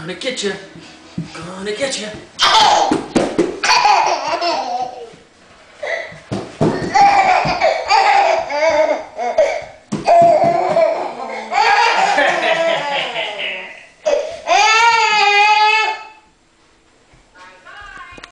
Gonna get you. Gonna get you.